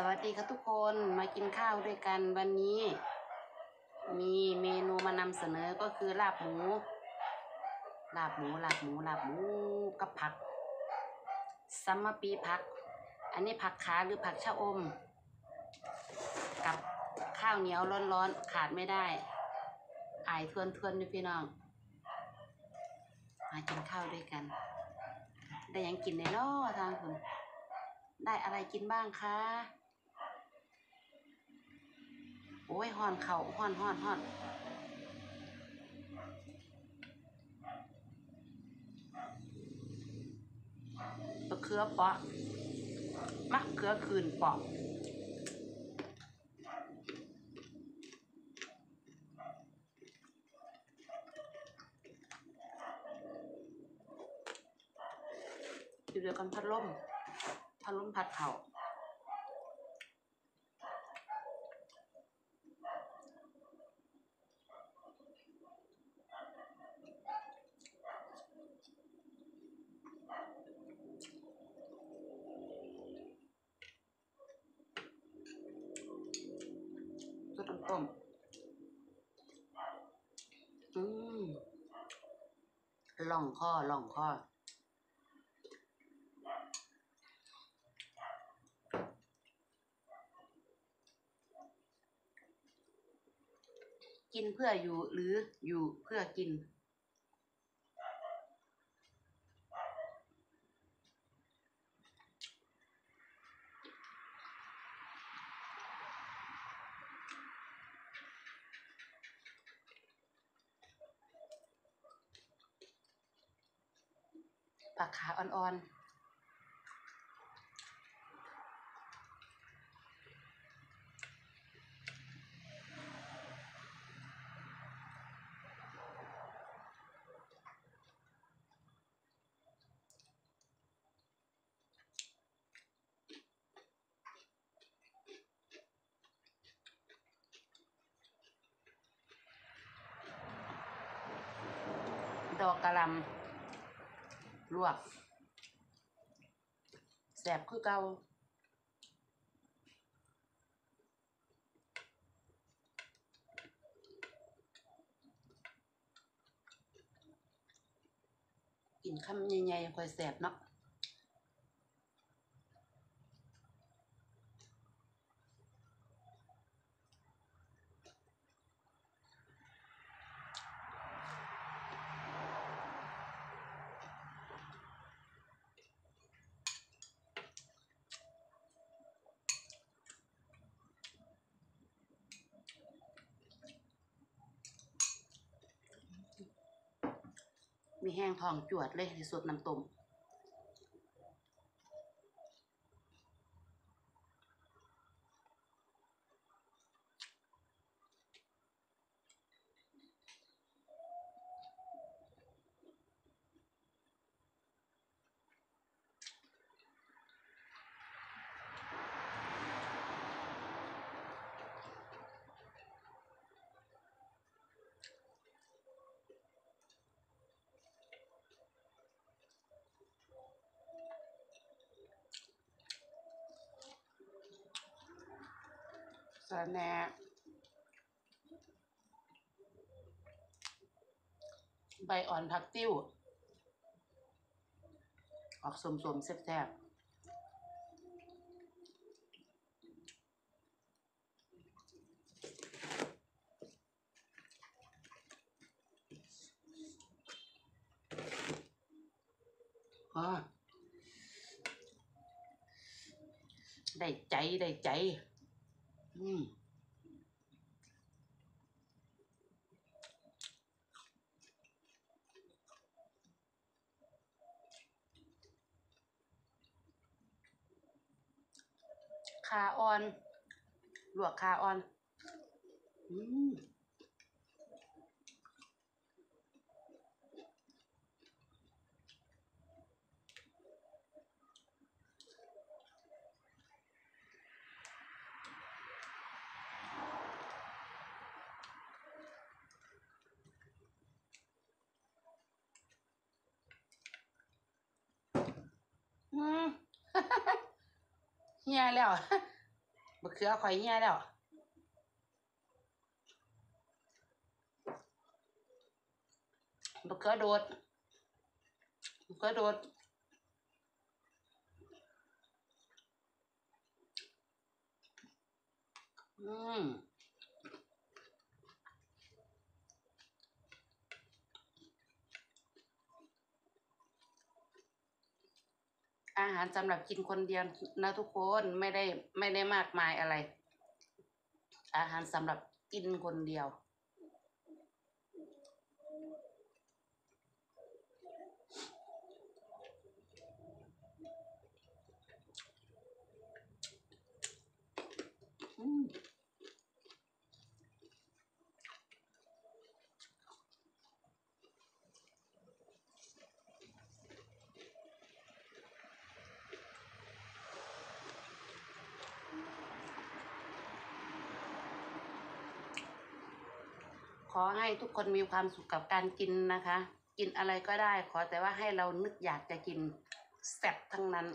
สวัสดีค่ะทุกคนมากินข้าวด้วยกันวันนี้ มีเมนูมานำเสนอก็คือลาบหมู ลาบหมูลาบหมูลาบหมูกับผักซัมมะปีผัก อันนี้ผักขาหรือผักชะอม กับข้าวเหนียวร้อนๆขาดไม่ได้อายทวนทวนด้วยพี่น้อง มากินข้าวด้วยกัน ได้ยังกินในล้อทางคุณได้อะไรกินบ้างคะ โอ้ยห่อนเขา่าห่อนห่อนห่อนมะเขือเปาะมะเขือคืนเปาะอยู่เดียวกันพัดลมพัดลมพัดเข่าจุดน้ำ ต้ม อืมล่องคอล่องคอกินเพื่ออยู่หรืออยู่เพื่อกิน ผักขาอ่อนๆดอกกะลำ ลวกแสบคือเกากินคำใหญ่ๆค่อยแสบเนาะ มีแห้งทองจวดเลยในสดน้ำต้ม สะแหนใบอ่อนผักติ้ว ออกสมๆแซ่บๆอ๋อได้ใจ ได้ใจ อืมขาอ่อน ลวกขาอ่อน อืม อืม เฮี ยแล้วบักเขือข่อยเหียแล้วบักเขือโดดบักเขือโดดอืม อาหารสำหรับกินคนเดียวนะทุกคนไม่ได้ไม่ได้มากมายอะไร อาหารสำหรับกินคนเดียว อืม ขอให้ทุกคนมีความสุขกับการกินนะคะ กินอะไรก็ได้ ขอแต่ว่าให้เรานึกอยากจะกินแซ่บทั้งนั้น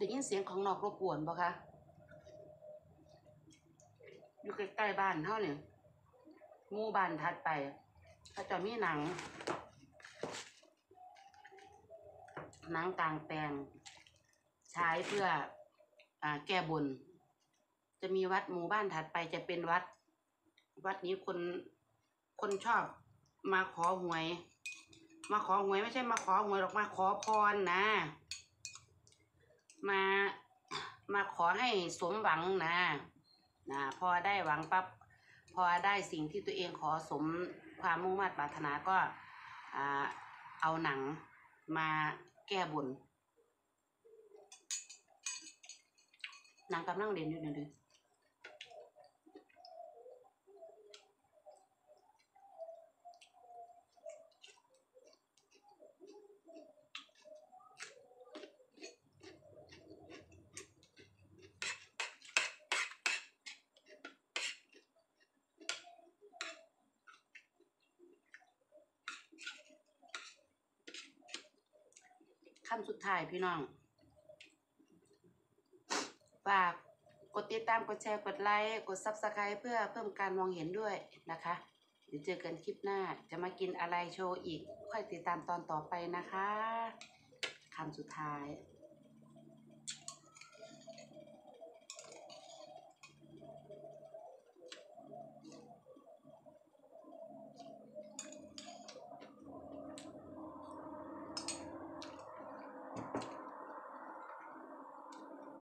ได้ยินเสียงของนอกรบกวนปะคะอยู่ใกล้ๆบ้านเท่าเนี่ยหมู่บ้านถัดไปเขาจะมีหนัง หนังกลางแปลงใช้เพื่ออแก้บน จะมีวัดหมู่บ้านถัดไปจะเป็นวัด วัดนี้คนคนชอบมาขอหวย มาขอหวยไม่ใช่มาขอหวยหรอกมาขอพรนะ มามาขอให้สมหวังนะนะพอได้หวังปั๊บพอได้สิ่งที่ตัวเองขอสมความมุ่งมั่นปรารถนาก็อ่าเอาหนังมาแก้บนหนังกำลังเด่นอยู่เนี่ยว คำสุดท้ายพี่น้อง ฝากกดติดตามกดแชร์กดไลค์กด subscribe เพื่อเพิ่มการมองเห็นด้วยนะคะเดี๋ยวเจอกันคลิปหน้าจะมากินอะไรโชว์อีก ค่อยติดตามตอนต่อไปนะคะคำสุดท้าย